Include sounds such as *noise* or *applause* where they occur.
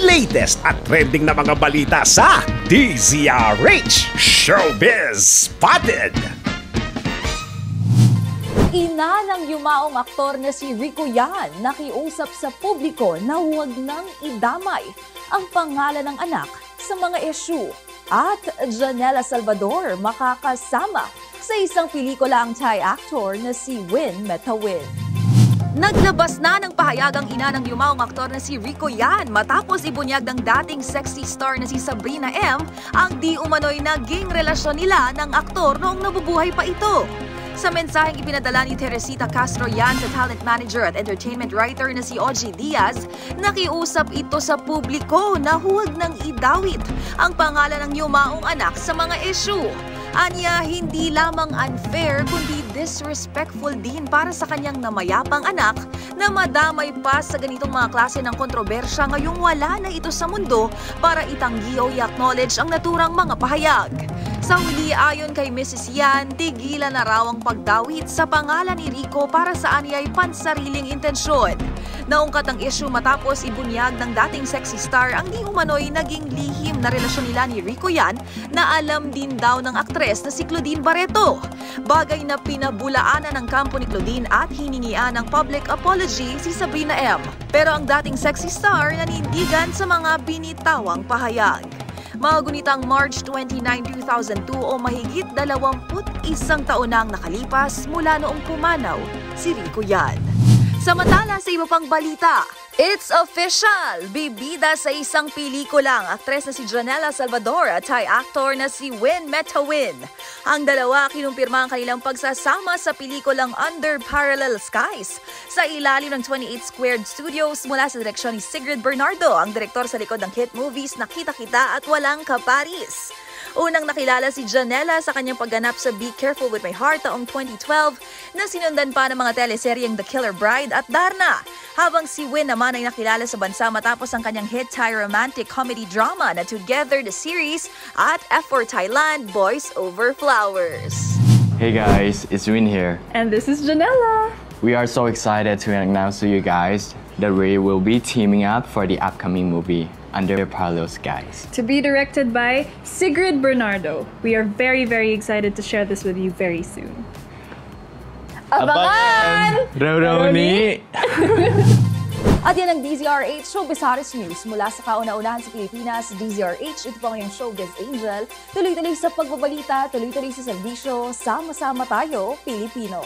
latest at trending na mga balita sa DZRH Showbiz Spotted! Ina ng yumaong aktor na si Rico Yan nakiusap sa publiko na huwag nang idamay ang pangalan ng anak sa mga issue. At Janela Salvador makakasama sa isang pelikula ang Thai actor na si Win Metawin. Naglabas na ng pahayag ang ina ng yumaong aktor na si Rico Yan matapos ibunyag ng dating sexy star na si Sabrina M ang di umano'y naging relasyon nila ng aktor noong nabubuhay pa ito. Sa mensaheng ipinadala ni Teresita Castro Yan sa talent manager at entertainment writer na si Oji Diaz, nakiusap ito sa publiko na huwag nang idawit ang pangalan ng yumaong anak sa mga issue. Anya, hindi lamang unfair kundi disrespectful din para sa kanyang namayapang anak na madamay pa sa ganitong mga klase ng kontrobersya ngayong wala na ito sa mundo para itanggi o i-acknowledge ang naturang mga pahayag. Sa huli ayon kay Mrs. Yan, tigilan na raw ang pagdawit sa pangalan ni Rico para sa anyay pansariling intensyon. Naungkat ang issue matapos ibunyag ng dating sexy star ang di umano'y naging lihim na relasyon nila ni Rico Yan na alam din daw ng aktres na si Claudine Barreto. Bagay na pinabulaanan ng kampo ni Claudine at hiningian ng public apology si Sabrina M. Pero ang dating sexy star nanindigan sa mga binitawang pahayag. Magunitang March 29, 2002 o mahigit 21 taon nang nakalipas mula noong pumanaw si Rico Yan. Samantala sa iba pang balita, It's official! Bibida sa isang pelikula ang aktres na si Janela Salvador at Thai actor na si Win Metawin. Ang dalawa kinumpirma ang kanilang pagsasama sa pelikulang Under Parallel Skies sa ilalim ng 28 Squared Studios mula sa direksyon ni Sigrid Bernardo, ang direktor sa likod ng hit movies na Kita-Kita at Walang Kaparis. Unang nakilala si Janela sa kanyang pagganap sa Be Careful With My Heart taong 2012 na sinundan pa ng mga teleseryeng The Killer Bride at Darna. Habang si Win naman ay nakilala sa bansa matapos ang kanyang hit Thai romantic comedy drama na Together the Series at F4 Thailand Boys Over Flowers. Hey guys, it's Win here. And this is Janella. We are so excited to announce to you guys that we will be teaming up for the upcoming movie Under Parallel Skies. To be directed by Sigrid Bernardo. We are very, very excited to share this with you very soon. Abangan! Roroni! *laughs* At yan ang DZRH Showbiz Hottest News mula sa kauna-unahan sa Pilipinas, DZRH, ito po ngayong Showbiz Angel. Tuloy-tuloy sa pagbabalita, tuloy-tuloy sa serbisyo, sama-sama tayo, Pilipino.